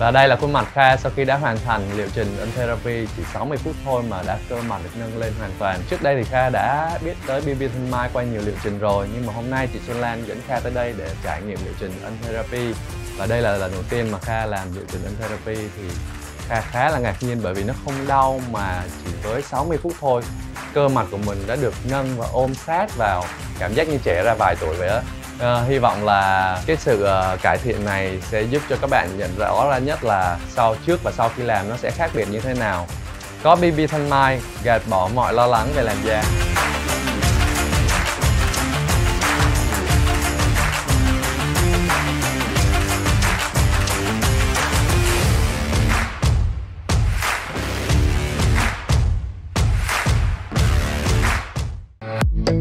Và đây là khuôn mặt Kha sau khi đã hoàn thành liệu trình in Therapy chỉ 60 phút thôi mà đã cơ mặt được nâng lên hoàn toàn. Trước đây thì Kha đã biết tới BB Thanh Mai qua nhiều liệu trình rồi, nhưng mà hôm nay chị Xuân Lan dẫn Kha tới đây để trải nghiệm liệu trình in Therapy. Và đây là lần đầu tiên mà Kha làm liệu trình in Therapy thì Kha khá là ngạc nhiên bởi vì nó không đau mà chỉ với 60 phút thôi. Cơ mặt của mình đã được nâng và ôm sát vào. Cảm giác như trẻ ra vài tuổi vậy đó À, hy vọng là cái sự uh, cải thiện này sẽ giúp cho các bạn nhận rõ ra nhất là sau trước và sau khi làm nó sẽ khác biệt như thế nào. Có BB Thanh Mai gạt bỏ mọi lo lắng về làn da.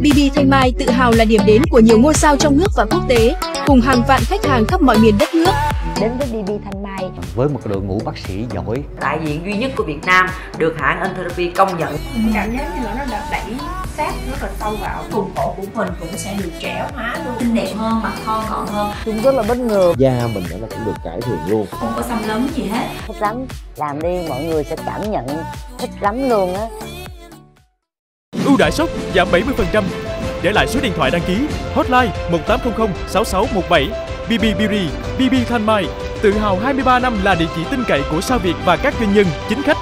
BB Thanh Mai tự hào là điểm đến của nhiều ngôi sao trong nước và quốc tế, cùng hàng vạn khách hàng khắp mọi miền đất nước. Đến với BB Thanh Mai. Với một đội ngũ bác sĩ giỏi, đại diện duy nhất của Việt Nam được hãng Antherapy công nhận. Cảm giác như là nó đã đẩy sát rất là sâu vào. Vùng cổ của mình cũng sẽ được trẻ hóa luôn. Xinh đẹp hơn mặt thon gọn hơn. Chúng rất là bất ngờ. Da mình nó cũng được cải thiện luôn. Không có xăm lấm gì hết. Thích lắm. Làm đi mọi người sẽ cảm nhận. Thích lắm luôn á ưu đãi sốc giảm 70%. Để lại số điện thoại đăng ký hotline 1800 6617 BB Beauty, BB Thanh Mai. Tự hào 23 năm là địa chỉ tin cậy của sao Việt và các doanh nhân, chính khách